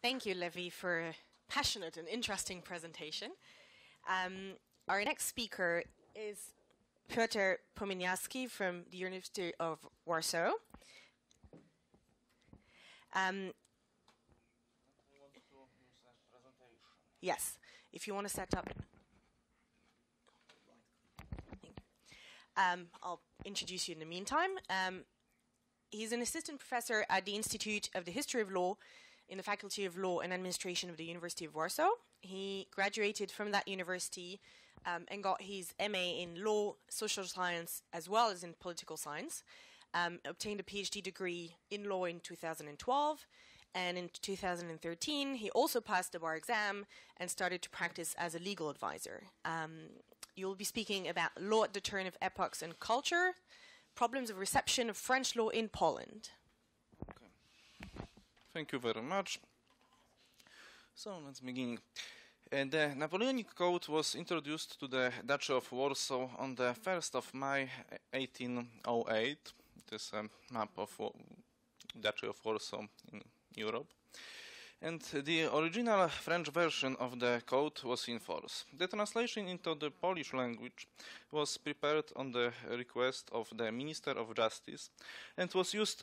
Thank you, Levi, for a passionate and interesting presentation. Um, our next speaker is Piotr Pomianowski from the University of Warsaw. Um, yes, if you want to set up. Um, I'll introduce you in the meantime. Um, he's an assistant professor at the Institute of the History of Law in the Faculty of Law and Administration of the University of Warsaw. He graduated from that university um, and got his MA in law, social science, as well as in political science. Um, obtained a PhD degree in law in 2012. And in 2013, he also passed the bar exam and started to practice as a legal advisor. Um, you'll be speaking about law at the turn of epochs and culture, problems of reception of French law in Poland. Thank you very much. So let's begin. Uh, the Napoleonic Code was introduced to the Duchy of Warsaw on the 1st of May 1808. This a map of Duchy of Warsaw in Europe. And the original French version of the code was in force. The translation into the Polish language was prepared on the request of the Minister of Justice and was used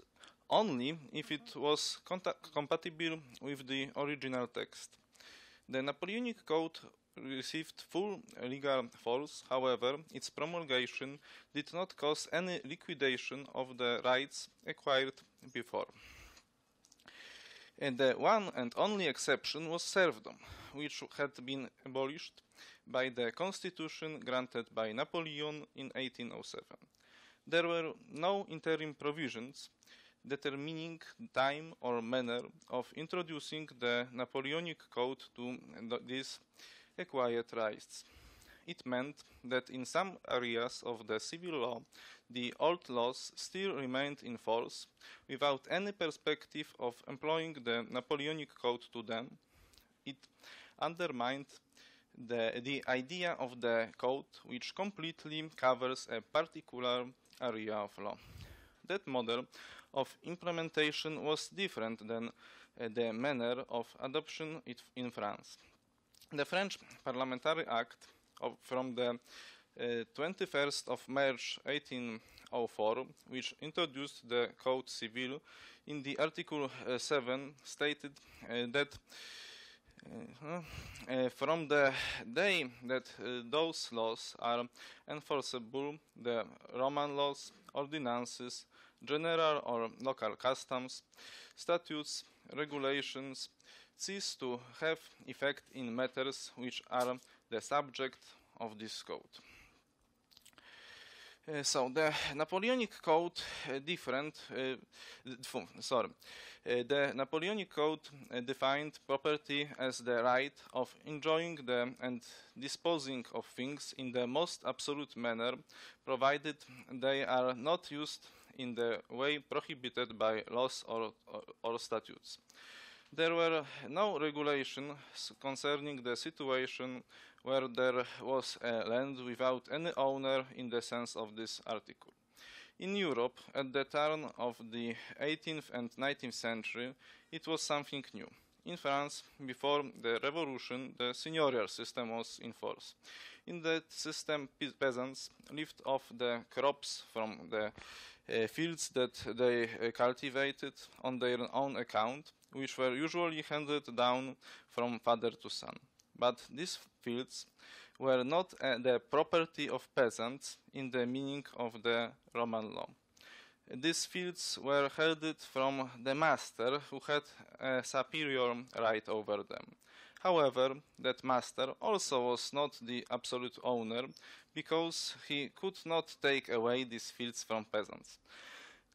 only if it was compatible with the original text. The Napoleonic Code received full legal force, however, its promulgation did not cause any liquidation of the rights acquired before. And the one and only exception was serfdom, which had been abolished by the constitution granted by Napoleon in 1807. There were no interim provisions determining time or manner of introducing the Napoleonic Code to these acquired rights. It meant that in some areas of the civil law, the old laws still remained in force without any perspective of employing the Napoleonic Code to them. It undermined the, the idea of the code which completely covers a particular area of law. That model of implementation was different than uh, the manner of adoption in France. The French Parliamentary Act of, from the uh, 21st of March 1804, which introduced the Code Civil, in the Article uh, 7 stated uh, that from the day that those laws are enforceable, the Roman laws, ordinances, general or local customs, statutes, regulations cease to have effect in matters which are the subject of this code. Uh, so the Napoleonic Code uh, different. Uh, sorry, the Napoleonic Code defined property as the right of enjoying the and disposing of things in the most absolute manner, provided they are not used in the way prohibited by laws or, or, or statutes. There were no regulations concerning the situation where there was a land without any owner in the sense of this article. In Europe, at the turn of the 18th and 19th century, it was something new. In France, before the revolution, the seigneurial system was in force. In that system, peasants lived off the crops from the fields that they uh, cultivated on their own account, which were usually handed down from father to son. But these fields were not uh, the property of peasants in the meaning of the Roman law. These fields were held from the master who had a superior right over them. However, that master also was not the absolute owner because he could not take away these fields from peasants.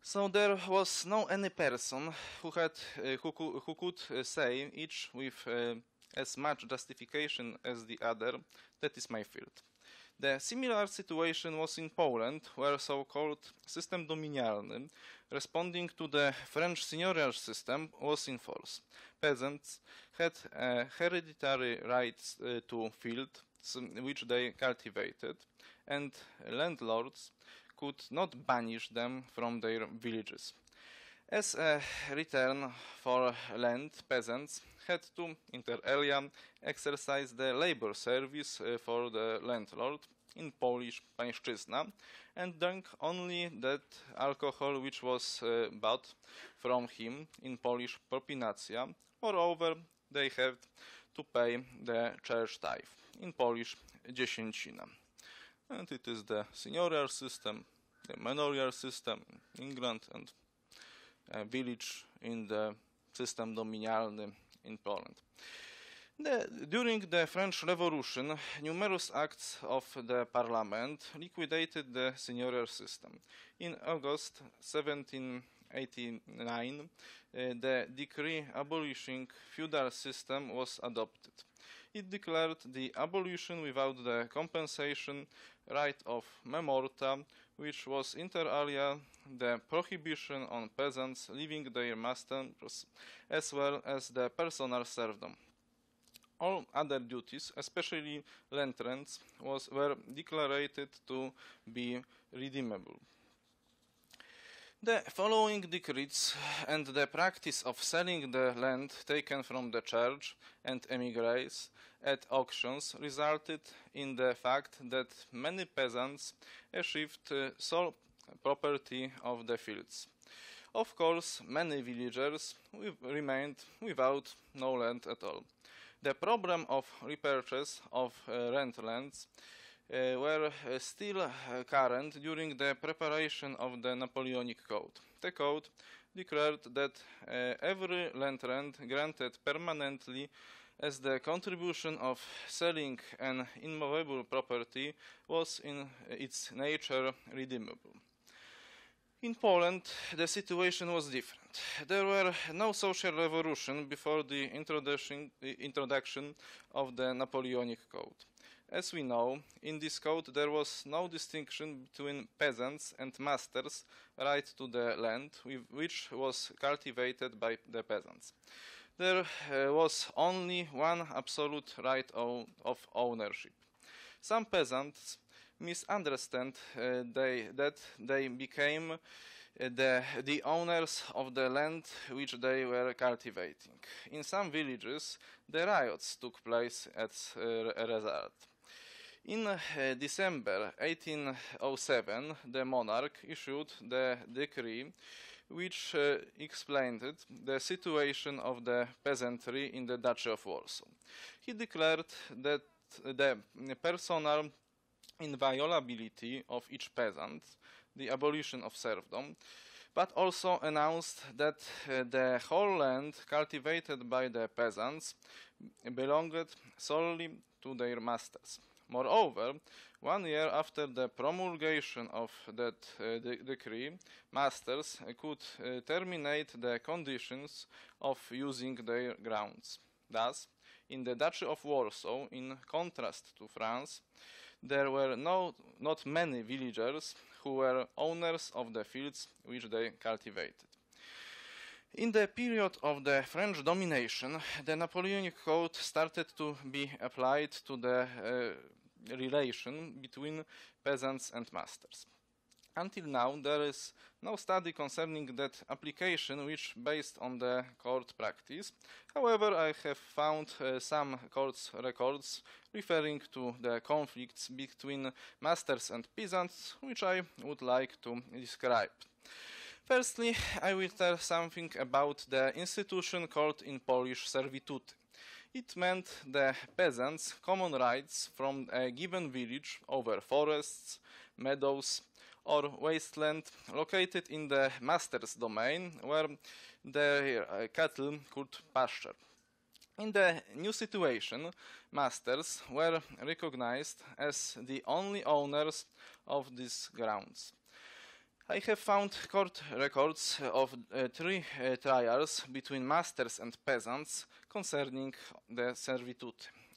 So there was no any person who had uh, who, who, could uh, say each with uh, as much justification as the other that is my field. The similar situation was in Poland, where so-called system dominialny, responding to the French seigneurial system, was in force. Peasants had uh, hereditary rights uh, to fields which they cultivated, and landlords could not banish them from their villages. As a return for land, peasants had to, inter alia, exercise the labor service uh, for the landlord in Polish pańszczyzna and drink only that alcohol which was uh, bought from him in Polish propinacja. Moreover, they have to pay the church tithe. In Polish, dziesięcina. And it is the seigneurial system, the manorial system in England, and a village in the system dominialny in Poland. The, during the French Revolution, numerous acts of the parliament liquidated the seigneurial system. In August 17 1889, eh, the decree abolishing feudal system was adopted. It declared the abolition without the compensation right of mainmorte, which was inter alia the prohibition on peasants leaving their masters as well as the personal serfdom. All other duties, especially land rents, was, were declared to be redeemable. The following decrees and the practice of selling the land taken from the church and emigres at auctions resulted in the fact that many peasants achieved uh, sole property of the fields. Of course, many villagers remained without no land at all. The problem of repurchase of uh, rent lands Eh, were uh, still eh, current during the preparation of the Napoleonic Code. The code declared that every land rent granted permanently as the contribution of selling an immovable property was in its nature redeemable. In Poland, the situation was different. There were no social revolution before the introduction, introduction of the Napoleonic Code. As we know, in this code there was no distinction between peasants and masters' right to the land, which was cultivated by the peasants. There uh, was only one absolute right of, ownership. Some peasants misunderstand uh, they, that they became uh, the, the owners of the land which they were cultivating. In some villages, the riots took place as a result. In uh, December 1807, the monarch issued the decree which uh, explained the situation of the peasantry in the Duchy of Warsaw. He declared that the personal inviolability of each peasant, the abolition of serfdom, but also announced that uh, the whole land cultivated by the peasants belonged solely to their masters. Moreover, one year after the promulgation of that uh, de decree, masters could uh, terminate the conditions of using their grounds. Thus, in the Duchy of Warsaw, in contrast to France, there were no, not many villagers who were owners of the fields which they cultivated. In the period of the French domination, the Napoleonic Code started to be applied to the uh, relation between peasants and masters. Until now, there is no study concerning that application which based on the court practice. However, I have found uh, some court records referring to the conflicts between masters and peasants, which I would like to describe. Firstly, I will tell something about the institution called in Polish servituty. It meant the peasants' common rights from a given village over forests, meadows, or wasteland located in the master's domain where the uh, cattle could pasture. In the new situation, masters were recognized as the only owners of these grounds. I have found court records of uh, three uh, trials between masters and peasants concerning the servitude.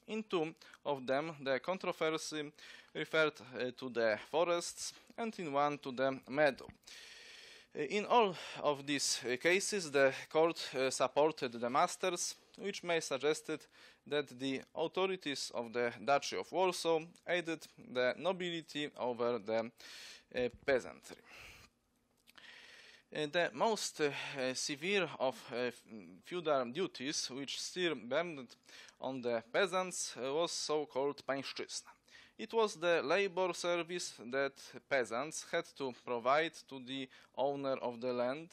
In two of them, the controversy referred uh, to the forests, and in one to the meadow. Uh, in all of these uh, cases, the court supported the masters, which may suggested that the authorities of the Duchy of Warsaw aided the nobility over the peasantry. Uh, the most uh, severe of uh, feudal duties, which still burned on the peasants, uh, was so-called pańszczyzna. It was the labor service that peasants had to provide to the owner of the land,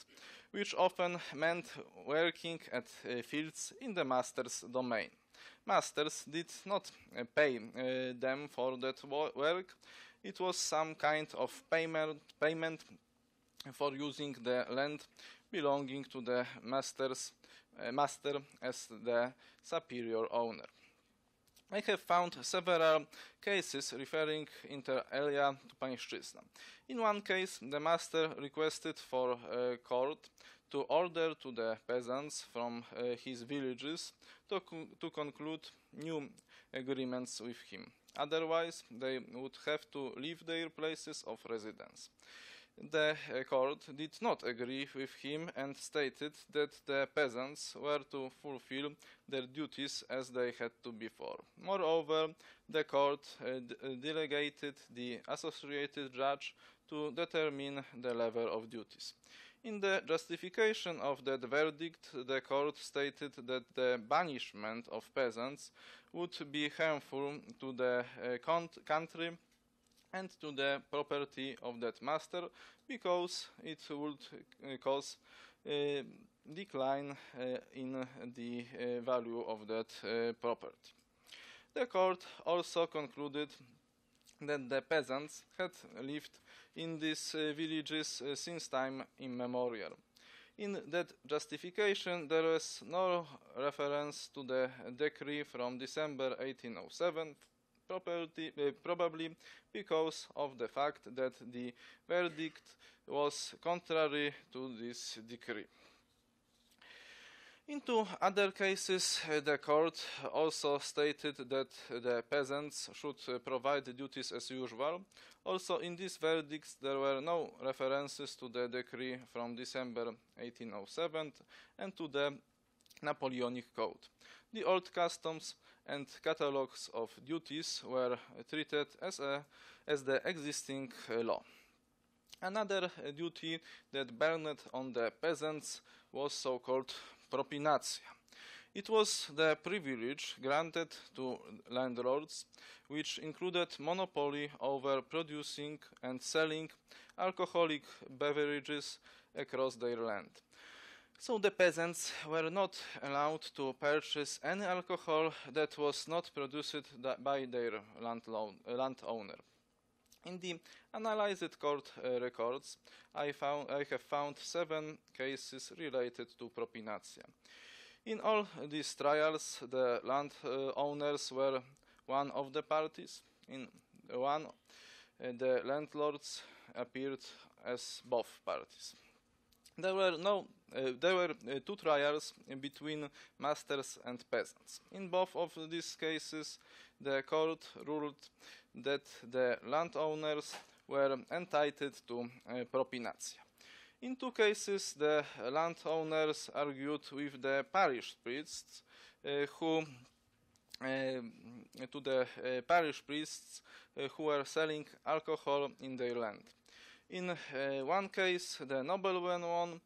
which often meant working at uh, fields in the master's domain. Masters did not uh, pay uh, them for that wo- work. It was some kind of payment, payment for using the land belonging to the master's, uh, master as the superior owner. I have found several cases referring inter alia to pańszczyzna. In one case, the master requested for a court to order to the peasants from uh, his villages to, to conclude new agreements with him. Otherwise, they would have to leave their places of residence. The uh, court did not agree with him and stated that the peasants were to fulfill their duties as they had to before. Moreover, the court uh, uh, delegated the associated judge to determine the level of duties. In the justification of that verdict, the court stated that the banishment of peasants would be harmful to the country and to the property of that master because it would uh, cause uh, decline uh, in the value of that property. The court also concluded that the peasants had lived in these villages since time immemorial. In that justification, there was no reference to the decree from December 1807, property, uh, probably because of the fact that the verdict was contrary to this decree. In two other cases, uh, the court also stated that the peasants should uh, provide duties as usual. Also, in these verdicts, there were no references to the decree from December 1807 and to the Napoleonic Code. The old customs and catalogues of duties were treated as, a, as the existing uh, law. Another uh, duty that burned on the peasants was so-called propinacja. It was the privilege granted to landlords, which included monopoly over producing and selling alcoholic beverages across their land. So the peasants were not allowed to purchase any alcohol that was not produced by their landowner. In the analyzed court uh, records, I, found, I have found seven cases related to propinacja. In all these trials, the landowners were one of the parties. In one, uh, the landlords appeared as both parties. There were no. Uh, there were uh, two trials between masters and peasants. In both of these cases, the court ruled that the landowners were entitled to uh, propinacja. In two cases, the landowners argued with the parish priests, uh, who uh, to the uh, parish priests who were selling alcohol in their land. In one case, the nobleman won,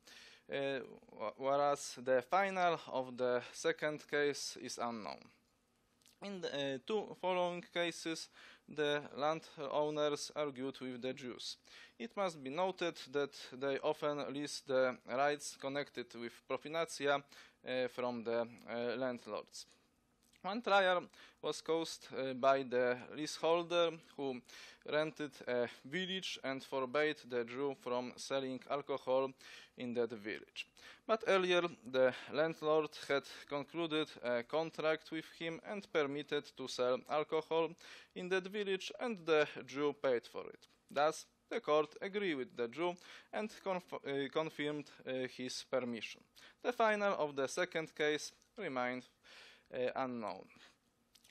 whereas the final of the second case is unknown. In the two following cases, the landowners argued with the Jews. It must be noted that they often list the rights connected with propinacja uh, from the landlords. One trial was caused uh, by the leaseholder who rented a village and forbade the Jew from selling alcohol in that village. But earlier, the landlord had concluded a contract with him and permitted to sell alcohol in that village, and the Jew paid for it. Thus, the court agreed with the Jew and conf- uh, confirmed uh, his permission. The final of the second case remained unknown.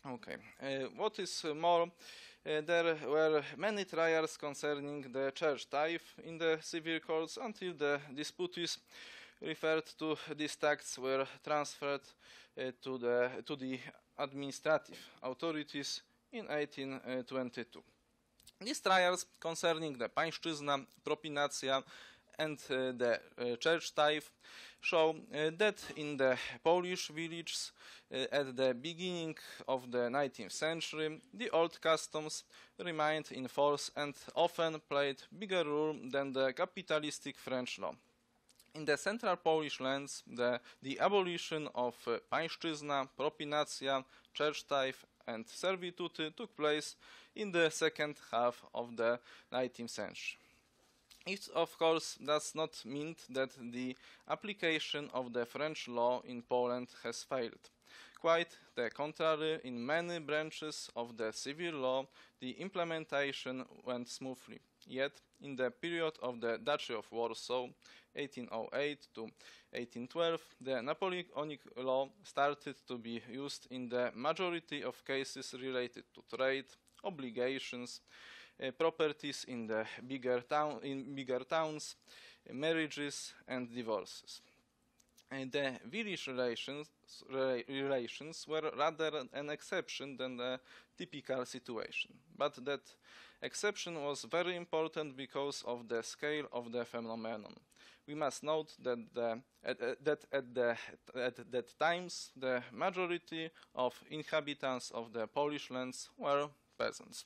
Okay, uh, what is more, uh, there were many trials concerning the church tithe in the civil courts until the disputes referred to these taxes were transferred uh, to, the, to the administrative authorities in 1822. These trials concerning the pańszczyzna, propinacja, and uh, the uh, church tithe show uh, that in the Polish villages at the beginning of the 19th century, the old customs remained in force and often played bigger role than the capitalistic French law. In the central Polish lands, the, the abolition of pańszczyzna, propinacja, church tithe, and servitude took place in the second half of the 19th century. It, of course, does not mean that the application of the French law in Poland has failed. Quite the contrary, in many branches of the civil law, the implementation went smoothly. Yet, in the period of the Duchy of Warsaw, 1808 to 1812, the Napoleonic law started to be used in the majority of cases related to trade, obligations, properties in the bigger town in bigger towns, uh, marriages and divorces. And the village relations rela- relations were rather an exception than the typical situation. But that exception was very important because of the scale of the phenomenon. We must note that, the, at- that at, the, at that times the majority of inhabitants of the Polish lands were peasants.